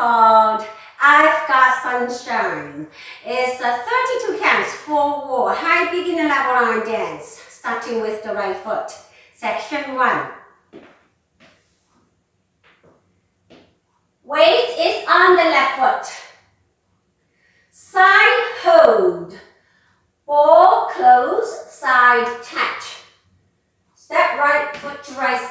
called I've Got Sunshine. It's a 32 counts, four wall, high beginner level arm dance, starting with the right foot. Section one. Weight is on the left foot. Side hold. Ball close, side touch. Step right foot to right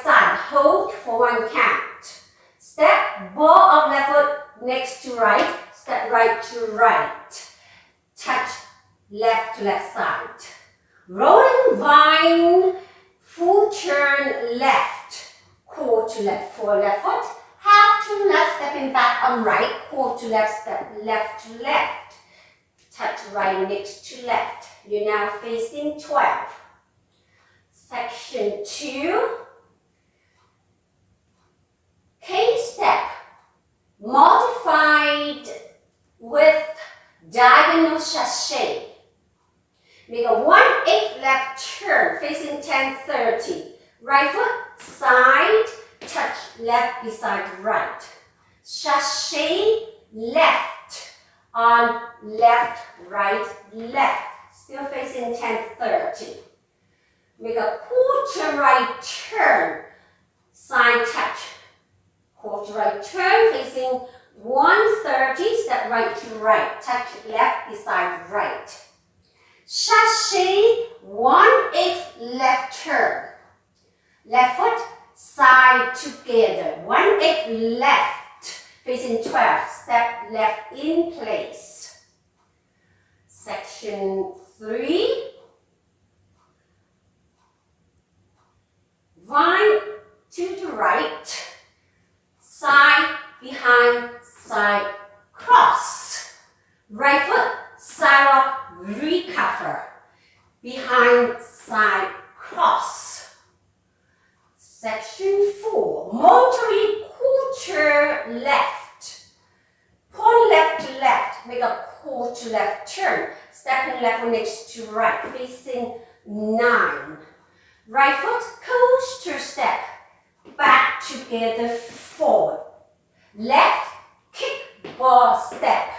for left foot, half to left, stepping back on right, core to left, step left to left. Touch right next to left. You're now facing 12. Section 2. K-step modified with diagonal chassé. Make a 1 8 left turn facing 1030. Right foot, side, touch left beside right. Chassé left on left, right, left. Still facing 1030. Make a quarter right turn, side touch. Quarter right turn facing 130, step right to right, touch left beside right. Chassé, one eighth left turn. Left foot, side together. One eighth left, facing 12. Step left in place. Section 3. Vine to the right. Side, behind, side, cross. Right foot, side up, recover. Behind side cross. Section 4. Monterey quarter left. Point left to left. Make a quarter left turn. Stepping left next to right. Facing 9. Right foot coaster step. Back together forward. Left kick ball step.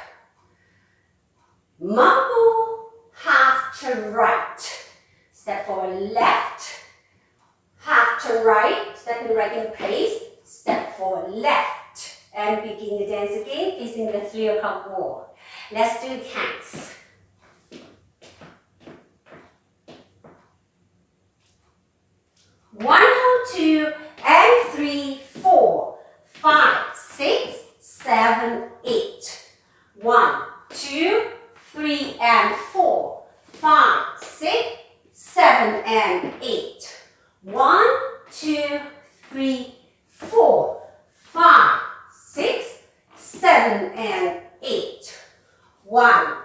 Mambo half to right. Step forward left. Right. Stepping right in place. Step forward left. And begin the dance again facing the three o'clock wall. Let's do counts. One, two, and three, four, five, six, seven, eight. One, two, three, and four, five, six, seven, and eight. One, two, three, four, five, six, seven, and eight. One,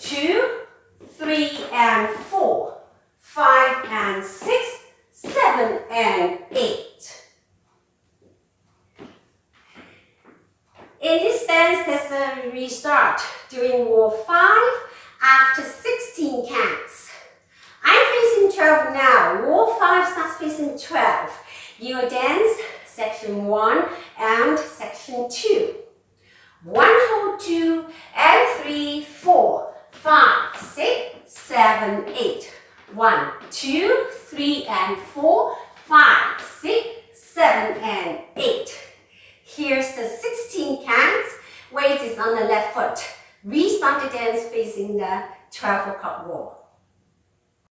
two, three, and four, five, and six, seven, and eight. In this dance, there's a restart during wall 5 after 16 counts. I'm facing 12 now. Wall 5 starts facing 12. You dance section 1 and section 2. 1, hold 2, and 3, 4, 5, 6, 7, 8. 1, 2, 3, and 4, 5, 6, 7, and 8. Here's the 16 counts. Weight is on the left foot. Restart the dance facing the 12 o'clock.